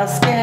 us.